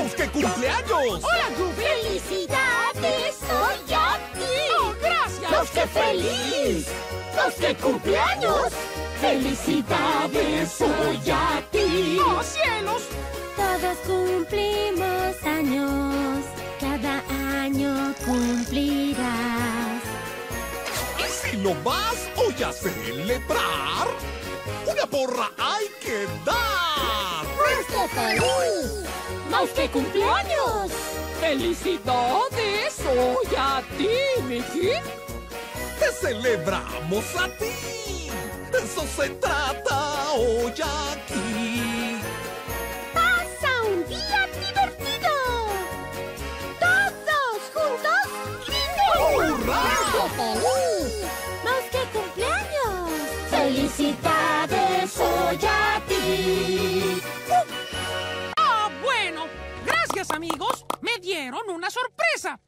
¡Mouse, qué cumpleaños! ¡Hola, Goofy! ¡Felicidades! ¡Soy a ti! ¡Oh, gracias! ¡Mouse, qué feliz! ¡Mouse, qué cumpleaños! ¡Felicidades! ¡Soy a ti! ¡Oh, cielos! Todos cumplimos años, cada año cumplirás. ¿Y si no vas hoy a celebrar? ¡Una porra hay que dar! ¡Mouse, qué feliz! ¡Mouse, qué cumpleaños! ¡Felicidades! ¡Soy a ti, mijín! ¡Te celebramos a ti! ¡Eso se trata hoy aquí! ¡Pasa un día divertido! ¡Todos juntos! ¡Griten! ¡Hurra! ¡Mouse, qué cumpleaños! ¡Felicidades! ¡Soy a ti! Amigos. Me dieron una sorpresa.